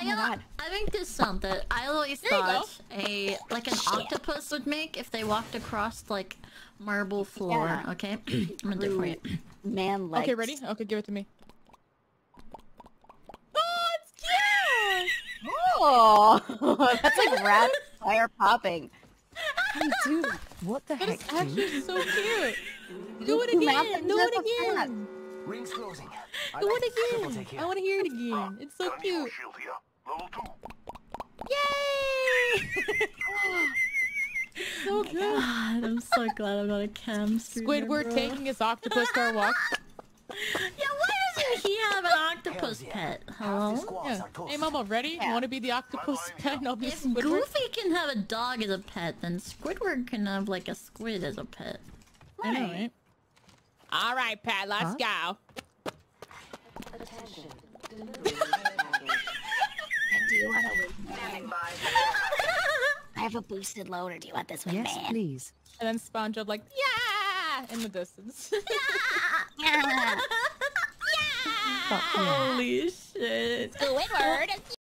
I, my uh, I think this sound that I always There thought a like an octopus would make if they walked across like marble floor. Yeah. Okay, I'm gonna do it for you. Man legs. Okay, ready? Okay, give it to me. Oh, it's cute! Oh, that's like rat fire popping. How do you do that? What the That heck? is dude? actually so cute. Do it again. Do it again. Rings closing. I Do it again. I want to hear it again. It's so cute. Shield here. Level two. Yay! so oh good. God, I'm so glad I'm not a cam streamer, Squidward bro. taking his octopus for a walk. Yeah, why doesn't he have an octopus yeah. pet? Half the Hello? Yeah. Hey, Mama, ready? Yeah. Want to be the octopus pet and I'll be If Squidward? Goofy can have a dog as a pet, then Squidward can have like a squid as a pet. I know, right? All right, Pat, let's go. Do you want to win? I have a boosted load or Do you want this one, Yes, man? please. And then SpongeBob like, yeah, in the distance. Yeah. Holy shit. Squidward.